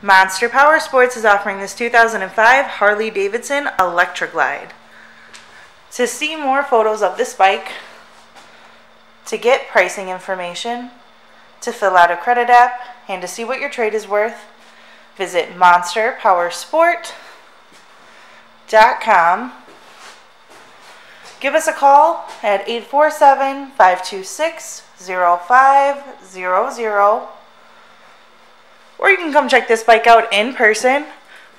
Monster Powersports is offering this 2005 Harley Davidson Electra Glide. To see more photos of this bike, to get pricing information, to fill out a credit app, and to see what your trade is worth, visit monsterpowersport.com. Give us a call at 847 526 0500 or you can come check this bike out in person.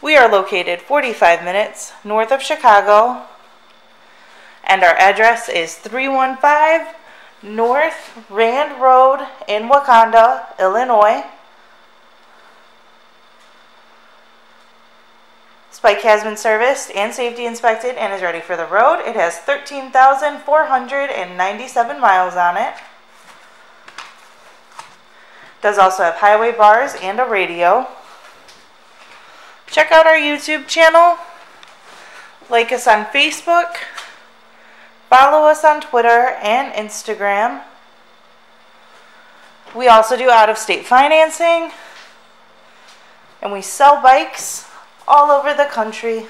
We are located 45 minutes north of Chicago, and our address is 315 North Rand Road in Wauconda, Illinois. This bike has been serviced and safety inspected and is ready for the road. It has 13,497 miles on it. Does also have highway bars and a radio. Check out our YouTube channel. Like us on Facebook. Follow us on Twitter and Instagram. We also do out of state financing. And we sell bikes all over the country.